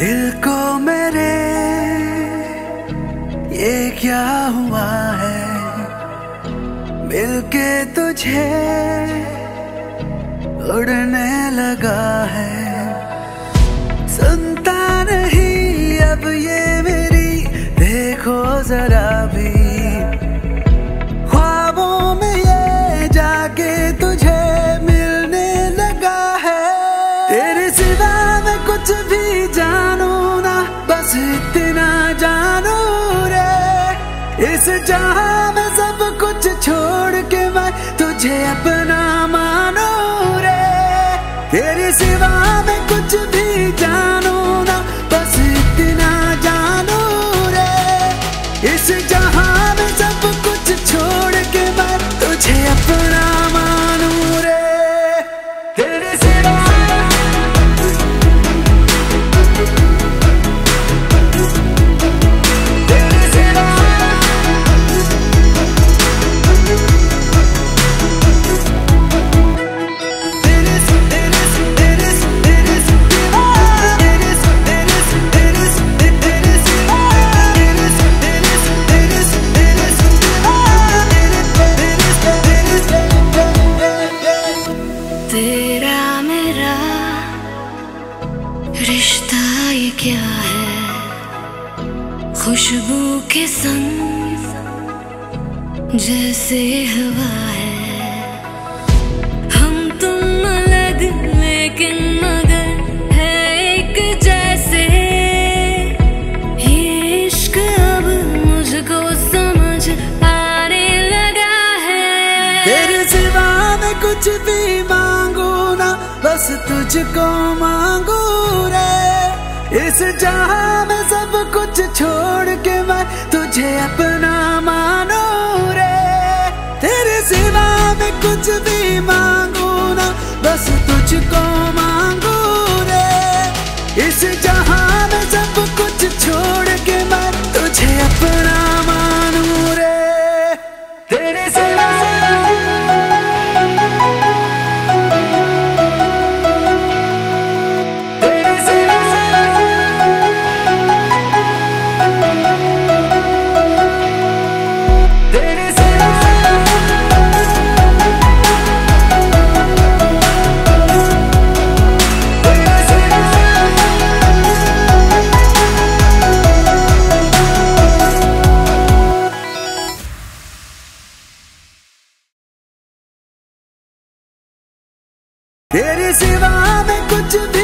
दिल को मेरे ये क्या हुआ है? मिलके तुझे उड़ने लगा है। सुनता इस जहाँ में सब कुछ छोड़ के मैं तुझे अपना मानू रे। तेरे सिवा में कुछ भी जानू क्या है खुशबू के संग जैसे हवा है। हम तुम अलग, लेकिन मगर है एक जैसे। ये इश्क अब मुझको समझ आने लगा है। तेरे सिवा मैं कुछ भी मांगू ना, बस तुझको मांगू रे। इस जहाँ में सब कुछ छोड़ के मैं तुझे अपना मानू रे। तेरे सिवा में कुछ भी मांगू ना, बस तुझको मांगू रे। इस सिवा में कुछ भी